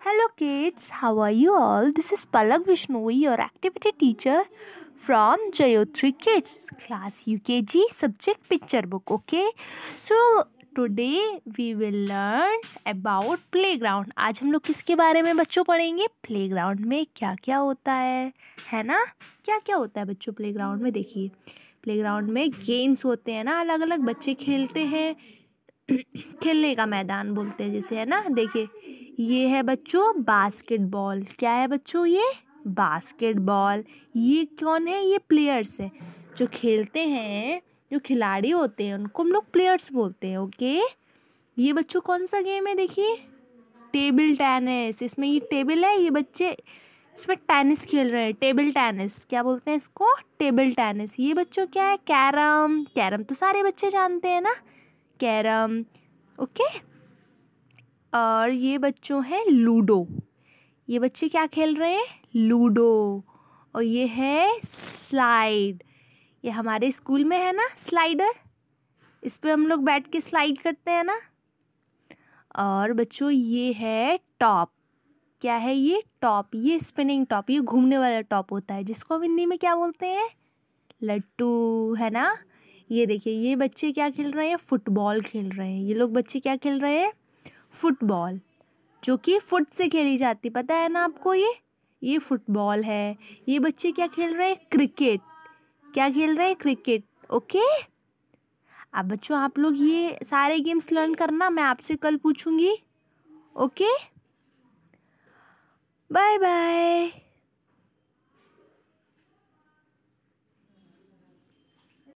Hello kids, how are you all? This is Palak Vishnoy, your activity teacher from Jayotri Kids, class UKG, subject picture book. Okay, so today we will learn about playground. आज हम लोग किसके बारे में बच्चों पढ़ेंगे playground में क्या क्या होता है है ना क्या क्या होता है बच्चों प्लेग्राउंड में देखिए प्लेग्राउंड में गेम्स होते हैं ना अलग अलग बच्चे खेलते हैं खेलने का मैदान बोलते हैं जैसे है ना देखिए ये है बच्चों बास्केटबॉल क्या है बच्चों ये? बास्केटबॉल ये कौन है? ये प्लेयर्स है, जो खेलते हैं, जो खिलाड़ी होते हैं, उनको हम लोग प्लेयर्स बोलते हैं ओके ये बच्चों कौन सा गेम है देखिए? टेबल टेनिस इसमें ये टेबल है, ये बच्चे इसमें टेनिस खेल रहे हैं। टेबल टेनिस क्या बोलते हैं इसको? टेबल टेनिस ये बच्चों क्या है? कैरम कैरम तो सारे बच्चे जानते हैं ना? कैरम ओके और ये बच्चों हैं लूडो। ये बच्चे क्या खेल रहे हैं? लूडो। और ये है स्लाइड। ये हमारे स्कूल में है ना स्लाइडर? इस पर हम लोग बैठ के स्लाइड करते हैं ना? और बच्चों, ये है टॉप। क्या है ये? टॉप। ये स्पिनिंग टॉप। ये घूमने वाला टॉप होता है, जिसको हम हिंदी में क्या बोलते हैं? लट्टू। है ना? ये देखिए, ये बच्चे क्या खेल रहे हैं? फुटबॉल खेल रहे हैं। ये लोग बच्चे क्या खेल रहे हैं? फुटबॉल, जो कि फुट से खेली जाती। पता है ना आपको ये? ये फुटबॉल है। ये बच्चे क्या खेल रहे हैं? क्रिकेट। क्या खेल रहे हैं? क्रिकेट। ओके? अब बच्चों, आप लोग ये सारे गेम्स लर्न करना, मैं आपसे कल पूछूँगी। ओके? Bye bye.